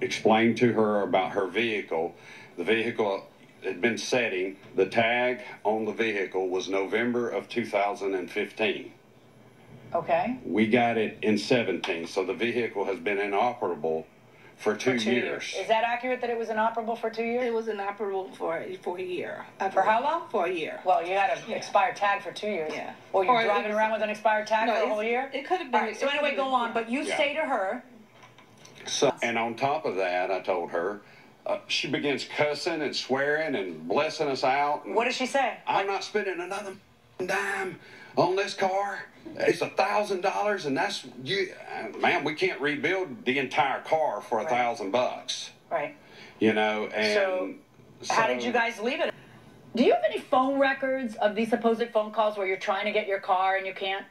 explained to her about her vehicle. The vehicle had been setting. The tag on the vehicle was November of 2015. Okay. We got it in 17, so the vehicle has been inoperable for two, For two years. Is that accurate that it was inoperable for two years? It was inoperable for for a year. I For how long? For a year. Well, you had an Yeah. expired tag for two years. Yeah. Or you're Or driving was- around with an expired tag No, for a whole year? it could've been- right, so anyway, go been- on. But you Yeah. say to her, So, and on top of that, I told her, uh, she begins cussing and swearing and blessing us out. What does she say? I'm not spending another dime on this car. It's a thousand dollars, and that's you, uh, man. We can't rebuild the entire car for a thousand bucks, Right. you know. And So, how did you guys leave it? Do you have any phone records of these supposed phone calls where you're trying to get your car and you can't?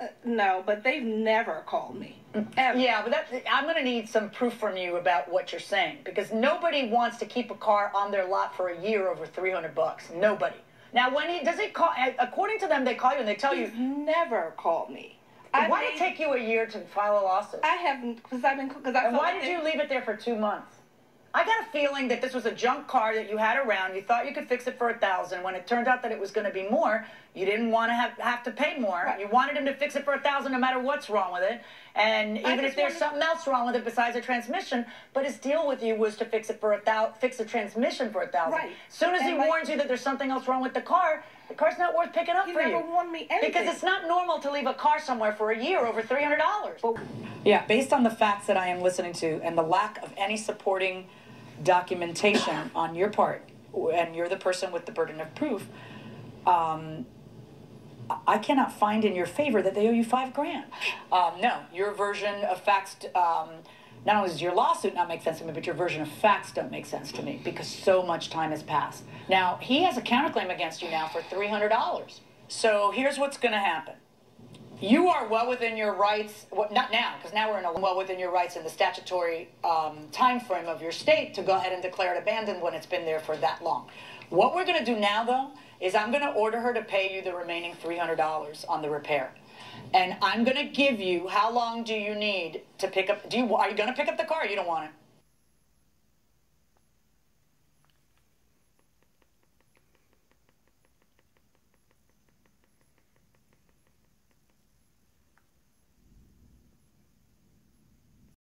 Uh, no, but they've never called me. Ever. Yeah, but that, I'm going to need some proof from you about what you're saying because nobody wants to keep a car on their lot for a year over 300 bucks. Nobody. Now, when he does it call? According to them, they call you and they tell you. He's never called me. I Why did it take you a year to file a lawsuit? I haven't because I've been because I. And why like did they- you leave it there for two months? I got a feeling that this was a junk car that you had around. You thought you could fix it for a thousand. When it turned out that it was going to be more, you didn't want to have have to pay more. Right. You wanted him to fix it for a thousand, no matter what's wrong with it. And even if there's wanted- something else wrong with it besides the transmission, but his deal with you was to fix it for a thou fix the transmission for a thousand. Right. As Soon as he like- warns you that there's something else wrong with the car, the car's not worth picking up He for never you. warned me anything. Because it's not normal to leave a car somewhere for a year over three hundred dollars. Yeah, based on the facts that I am listening to and the lack of any supporting documentation on your part, and you're the person with the burden of proof, um, I cannot find in your favor that they owe you five grand. Um, no, your version of facts. Um, not only does your lawsuit not make sense to me, but your version of facts don't make sense to me because so much time has passed. Now he has a counterclaim against you now for three hundred dollars. So here's what's going to happen. You are well within your rights. Well, not now, because now we're in a well within your rights in the statutory um, time frame of your state to go ahead and declare it abandoned when it's been there for that long. What we're going to do now, though, is I'm going to order her to pay you the remaining three hundred dollars on the repair, and I'm going to give you how long do you need to pick up? Do you are you going to pick up the car? You don't want it?